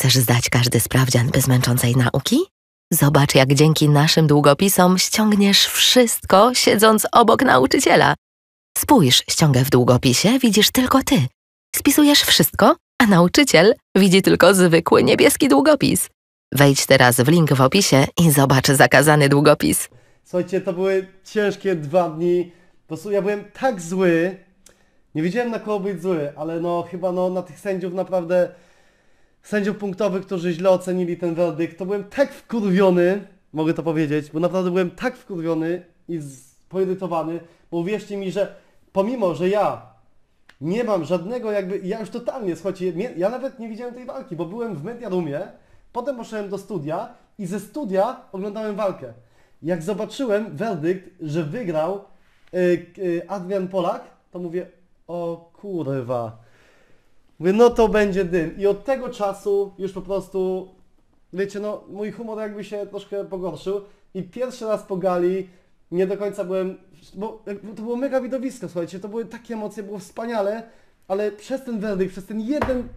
Chcesz zdać każdy sprawdzian bez męczącej nauki? Zobacz, jak dzięki naszym długopisom ściągniesz wszystko, siedząc obok nauczyciela. Spójrz, ściągę w długopisie widzisz tylko ty. Spisujesz wszystko, a nauczyciel widzi tylko zwykły niebieski długopis. Wejdź teraz w link w opisie i zobacz zakazany długopis. Słuchajcie, to były ciężkie dwa dni. Po prostu ja byłem tak zły. Nie wiedziałem na kogo być zły, ale no chyba no na tych sędziów naprawdę sędziów punktowych, którzy źle ocenili ten werdykt, to byłem tak wkurwiony, mogę to powiedzieć, bo naprawdę byłem tak wkurwiony i poirytowany, bo uwierzcie mi, że pomimo, że ja nie mam żadnego jakby, ja już totalnie, słuchajcie, ja nawet nie widziałem tej walki, bo byłem w Mediarumie, potem poszedłem do studia i ze studia oglądałem walkę. Jak zobaczyłem werdykt, że wygrał y, y, Adrian Polak, to mówię, o kurwa. Mówię, no to będzie dym. I od tego czasu już po prostu, wiecie, no mój humor jakby się troszkę pogorszył i pierwszy raz po gali nie do końca byłem, bo to było mega widowisko, słuchajcie, to były takie emocje, było wspaniale, ale przez ten werdykt, przez ten jeden,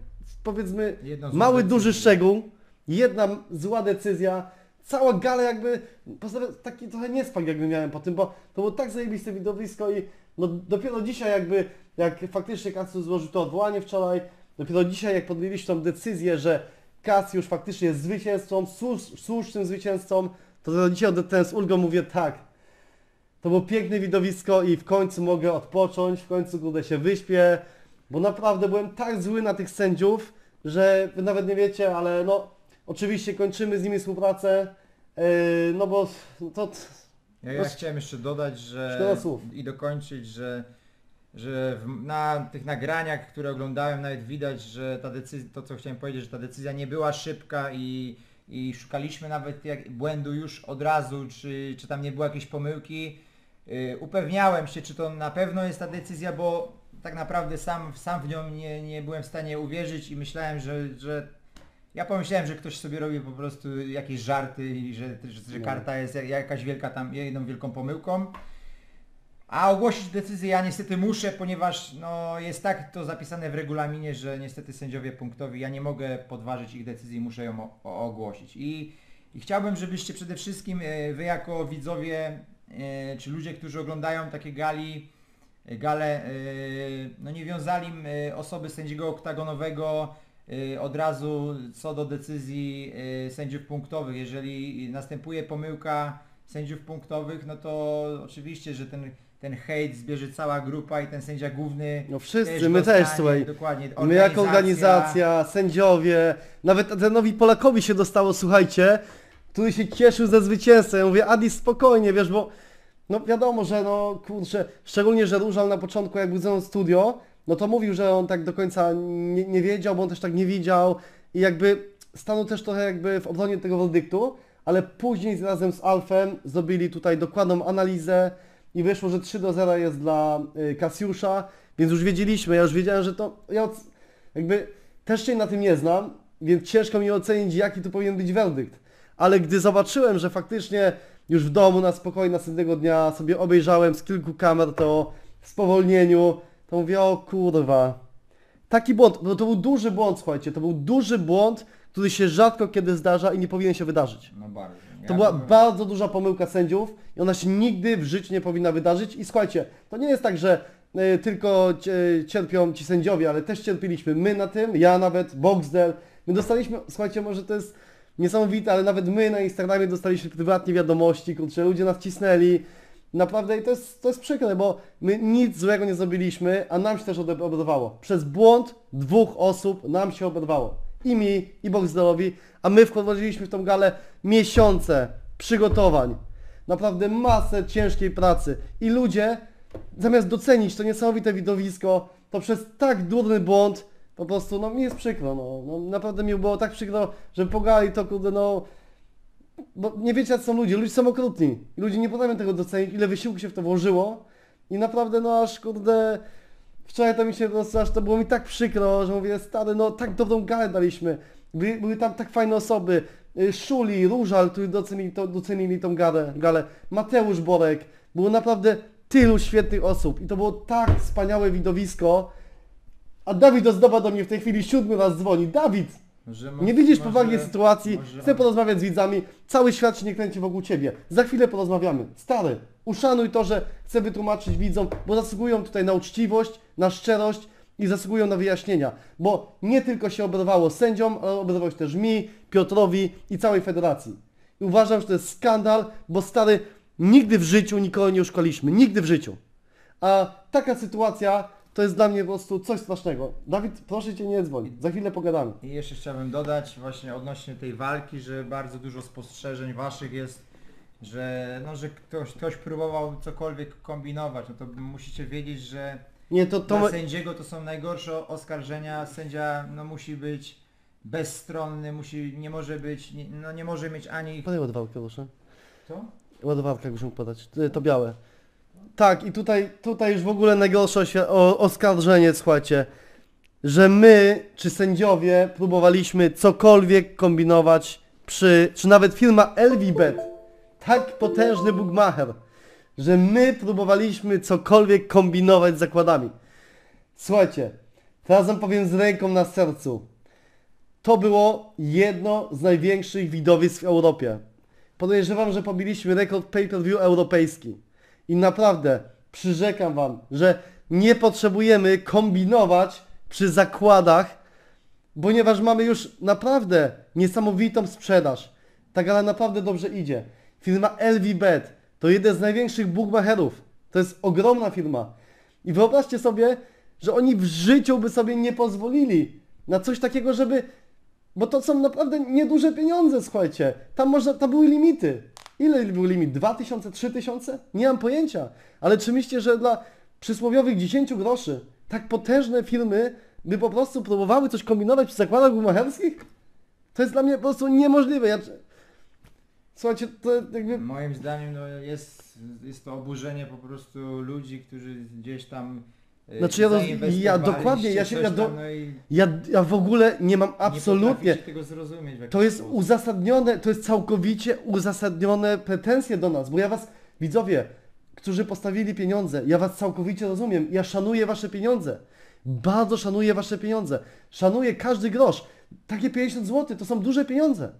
powiedzmy, mały, duży szczegół, jedna zła decyzja, cała gala jakby, taki trochę niespak jakby miałem po tym, bo to było tak zajebiste widowisko i no dopiero dzisiaj jakby, jak faktycznie Kasiusz złożył to odwołanie wczoraj, dopiero dzisiaj jak podjęliśmy tą decyzję, że Kasiusz faktycznie jest zwycięzcą, słusz, słusznym zwycięzcą, to dzisiaj odetnąłem z ulgą, mówię tak, to było piękne widowisko i w końcu mogę odpocząć, w końcu kurde się wyśpię, bo naprawdę byłem tak zły na tych sędziów, że wy nawet nie wiecie, ale no oczywiście kończymy z nimi współpracę, yy, no bo to Ja, ja chciałem jeszcze dodać, że Szkoda słów. i dokończyć, że, że w, na tych nagraniach, które oglądałem, nawet widać, że ta decyzja, to co chciałem powiedzieć, że ta decyzja nie była szybka i, i szukaliśmy nawet jak, błędu już od razu, czy, czy tam nie było jakiejś pomyłki. Yy, upewniałem się, czy to na pewno jest ta decyzja, bo tak naprawdę sam, sam w nią nie, nie byłem w stanie uwierzyć i myślałem, że, że ja pomyślałem, że ktoś sobie robi po prostu jakieś żarty i że, że, że No. karta jest jak- jakaś wielka tam, jedną wielką pomyłką. A ogłosić decyzję ja niestety muszę, ponieważ no, jest tak to zapisane w regulaminie, że niestety sędziowie punktowi, ja nie mogę podważyć ich decyzji, muszę ją o, o, ogłosić. I, I chciałbym, żebyście przede wszystkim e, wy jako widzowie, e, czy ludzie, którzy oglądają takie gali, e, gale, no nie wiązali osoby sędziego oktagonowego od razu co do decyzji sędziów punktowych. Jeżeli następuje pomyłka sędziów punktowych, no to oczywiście, że ten, ten hejt zbierze cała grupa i ten sędzia główny no wszyscy, też my też słuchaj, Dokładnie. my jako organizacja, sędziowie, nawet Adrianowi Polakowi się dostało, słuchajcie, który się cieszył ze zwycięstwa. Ja mówię, Adi spokojnie, wiesz, bo no wiadomo, że no kurczę, szczególnie, że Różal na początku jak w studio, no to mówił, że on tak do końca nie, nie wiedział, bo on też tak nie widział i jakby stanął też trochę jakby w obronie tego werdyktu, ale później razem z Alfem zrobili tutaj dokładną analizę i wyszło, że 3 do 0 jest dla y, Kasiusza, więc już wiedzieliśmy, ja już wiedziałem, że to, ja jakby też się na tym nie znam, więc ciężko mi ocenić, jaki tu powinien być werdykt. Ale gdy zobaczyłem, że faktycznie już w domu na spokojnie następnego dnia sobie obejrzałem z kilku kamer to w spowolnieniu, to mówię, o kurwa. Taki błąd, no to był duży błąd, słuchajcie, to był duży błąd, który się rzadko kiedy zdarza i nie powinien się wydarzyć. No bardzo. To była bardzo duża pomyłka sędziów i ona się nigdy w życiu nie powinna wydarzyć. I słuchajcie, to nie jest tak, że y, tylko cie- cierpią ci sędziowie, ale też cierpieliśmy my na tym, ja nawet, Boxdel. My dostaliśmy, słuchajcie, może to jest niesamowite, ale nawet my na Instagramie dostaliśmy prywatnie wiadomości, kurczę, ludzie nas cisnęli. Naprawdę i to jest, to jest przykre, bo my nic złego nie zrobiliśmy, a nam się też ode- oberwało. Przez błąd dwóch osób nam się oberwało. I mi, i Boxdelowi, a my wprowadziliśmy w tą galę miesiące przygotowań. Naprawdę masę ciężkiej pracy. I ludzie, zamiast docenić to niesamowite widowisko, to przez tak durny błąd, po prostu, no mi jest przykro, no. no naprawdę mi było tak przykro, że pogali to, kurde, no, bo nie wiecie, jak są ludzie, ludzie są okrutni. I ludzie nie potrafią tego docenić, ile wysiłku się w to włożyło. I naprawdę, no aż kurde, wczoraj to mi się po prostu, aż to było mi tak przykro, że mówię, stary, no tak dobrą galę daliśmy. Były, były tam tak fajne osoby. Y, Szuli, Różal, którzy docenili, to, docenili tą galę, galę. Mateusz Borek. Było naprawdę tylu świetnych osób. I to było tak wspaniałe widowisko. A Dawid Ozdoba do mnie w tej chwili siódmy raz dzwoni. Dawid! Nie widzisz może- powagi sytuacji, może chcę porozmawiać z widzami, cały świat się nie kręci wokół ciebie. Za chwilę porozmawiamy. Stary, uszanuj to, że chcę wytłumaczyć widzom, bo zasługują tutaj na uczciwość, na szczerość i zasługują na wyjaśnienia. Bo nie tylko się oberwało sędziom, ale oberwało się też mi, Piotrowi i całej federacji. I uważam, że to jest skandal, bo stary, nigdy w życiu nikogo nie oszukaliśmy. Nigdy w życiu. A taka sytuacja to jest dla mnie po prostu coś strasznego. Dawid, proszę Cię nie dzwoń, za chwilę pogadamy. I jeszcze chciałbym dodać właśnie odnośnie tej walki, że bardzo dużo spostrzeżeń waszych jest, że, no, że ktoś, ktoś próbował cokolwiek kombinować. No to musicie wiedzieć, że Nie, to, to, dla sędziego to są najgorsze oskarżenia. Sędzia no, musi być bezstronny, musi, nie może być, nie, no, nie może mieć ani... Podaj ładowarkę, proszę. Co? Ładowarkę, jakbyś mógł podać. To, to białe. Tak, i tutaj, tutaj już w ogóle najgorsze o, oskarżenie, słuchajcie, że my, czy sędziowie, próbowaliśmy cokolwiek kombinować przy, czy nawet firma Elvibet, tak potężny bugmacher, że my próbowaliśmy cokolwiek kombinować z zakładami. Słuchajcie, teraz powiem z ręką na sercu. To było jedno z największych widowisk w Europie. Podejrzewam, że pobiliśmy rekord pay-per-view europejski. I naprawdę przyrzekam Wam, że nie potrzebujemy kombinować przy zakładach, ponieważ mamy już naprawdę niesamowitą sprzedaż. Ta gala naprawdę dobrze idzie. Firma LVBet to jeden z największych bookmacherów. To jest ogromna firma. I wyobraźcie sobie, że oni w życiu by sobie nie pozwolili na coś takiego, żeby bo to są naprawdę nieduże pieniądze, słuchajcie. Tam, można, tam były limity. Ile był limit? 2000, 3000? Nie mam pojęcia. Ale czy myślicie, że dla przysłowiowych 10 groszy tak potężne firmy by po prostu próbowały coś kombinować przy zakładach gumacherskich? To jest dla mnie po prostu niemożliwe. Ja... Słuchajcie, to jakby... Moim zdaniem no, jest, jest to oburzenie po prostu ludzi, którzy gdzieś tam e, Znaczy ja ja dokładnie, ja się- ja do- no Ja, ja w ogóle nie mam nie absolutnie... jakiś To jest sposób. uzasadnione, to jest całkowicie uzasadnione pretensje do nas, bo ja was, widzowie, którzy postawili pieniądze, ja was całkowicie rozumiem, ja szanuję wasze pieniądze. Bardzo szanuję wasze pieniądze. Szanuję każdy grosz. Takie 50 zł to są duże pieniądze.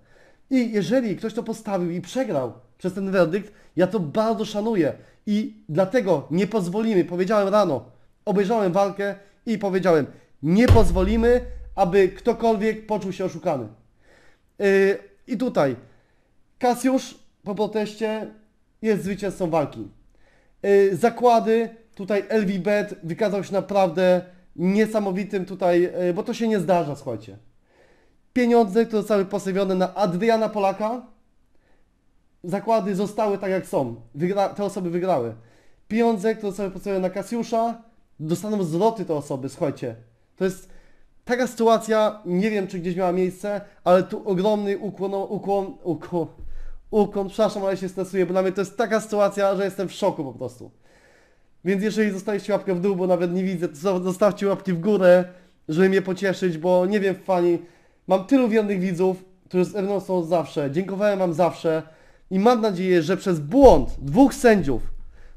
I jeżeli ktoś to postawił i przegrał przez ten werdykt, ja to bardzo szanuję. I dlatego nie pozwolimy, powiedziałem rano, obejrzałem walkę i powiedziałem, nie pozwolimy, aby ktokolwiek poczuł się oszukany. Yy, I tutaj Kasiusz po proteście jest zwycięzcą walki. Yy, zakłady, tutaj LVBet wykazał się naprawdę niesamowitym tutaj, yy, bo to się nie zdarza, słuchajcie. Pieniądze, które zostały postawione na Adriana Polaka, zakłady zostały tak jak są. Wygra, te osoby wygrały. Pieniądze, które zostały postawione na Kasiusza, dostaną zwroty te osoby, słuchajcie. To jest taka sytuacja, nie wiem czy gdzieś miała miejsce, ale tu ogromny ukłon, ukłon, ukłon, ukłon, przepraszam, ale się stresuję, bo dla mnie to jest taka sytuacja, że jestem w szoku po prostu. Więc jeżeli zostaliście łapkę w dół, bo nawet nie widzę, to zostawcie łapki w górę, żeby mnie pocieszyć, bo nie wiem, fani, mam tylu wiernych widzów, którzy ze mną są zawsze, dziękowałem wam zawsze i mam nadzieję, że przez błąd dwóch sędziów,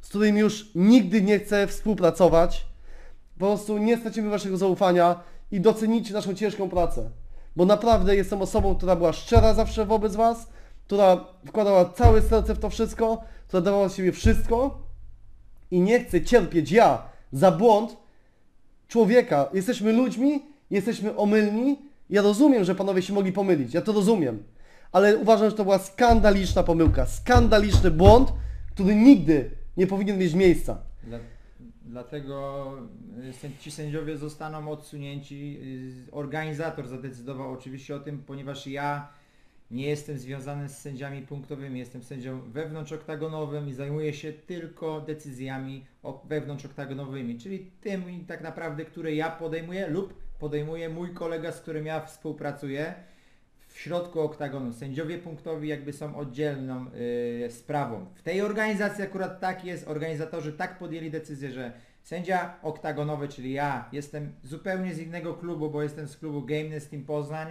z którymi już nigdy nie chcę współpracować, po prostu nie stracimy waszego zaufania i docenicie naszą ciężką pracę. Bo naprawdę jestem osobą, która była szczera zawsze wobec was, która wkładała całe serce w to wszystko, która dawała z siebie wszystko i nie chcę cierpieć ja za błąd człowieka. Jesteśmy ludźmi, jesteśmy omylni. Ja rozumiem, że panowie się mogli pomylić, ja to rozumiem. Ale uważam, że to była skandaliczna pomyłka, skandaliczny błąd, który nigdy nie powinien mieć miejsca. Dla, dlatego y, ci sędziowie zostaną odsunięci. Y, Organizator zadecydował oczywiście o tym, ponieważ ja nie jestem związany z sędziami punktowymi, jestem sędzią wewnątrzoktagonowym i zajmuję się tylko decyzjami wewnątrzoktagonowymi, czyli tymi tak naprawdę, które ja podejmuję lub podejmuje mój kolega, z którym ja współpracuję w środku oktagonu. Sędziowie punktowi jakby są oddzielną y, sprawą. W tej organizacji akurat tak jest, organizatorzy tak podjęli decyzję, że sędzia oktagonowy, czyli ja, jestem zupełnie z innego klubu, bo jestem z klubu Gameness Team Poznań.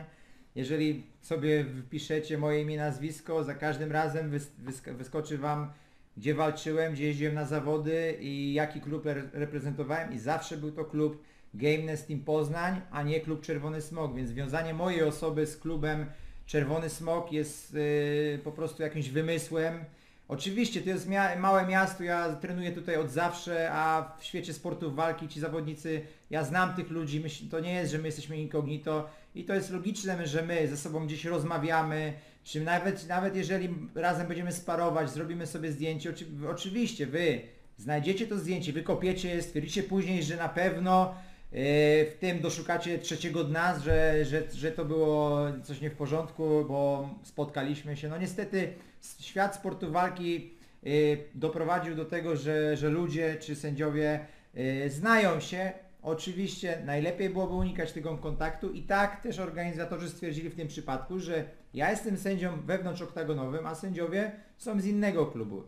Jeżeli sobie wpiszecie moje imię, nazwisko, za każdym razem wys wysk wyskoczy Wam, gdzie walczyłem, gdzie jeździłem na zawody i jaki klub re reprezentowałem i zawsze był to klub Gameness Team Poznań, a nie klub Czerwony Smok, więc wiązanie mojej osoby z klubem Czerwony Smok jest yy, po prostu jakimś wymysłem. Oczywiście to jest mia małe miasto, ja trenuję tutaj od zawsze, a w świecie sportów walki ci zawodnicy, ja znam tych ludzi, myśl, to nie jest, że my jesteśmy incognito i to jest logiczne, że my ze sobą gdzieś rozmawiamy, czy nawet, nawet jeżeli razem będziemy sparować, zrobimy sobie zdjęcie, oczy oczywiście wy znajdziecie to zdjęcie, wykopiecie, stwierdzicie później, że na pewno w tym doszukacie trzeciego dna, że, że, że to było coś nie w porządku, bo spotkaliśmy się. No niestety świat sportu walki yy, doprowadził do tego, że, że ludzie czy sędziowie yy, znają się. Oczywiście najlepiej byłoby unikać tego kontaktu i tak też organizatorzy stwierdzili w tym przypadku, że ja jestem sędzią wewnątrz oktagonowym, a sędziowie są z innego klubu.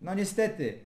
No niestety,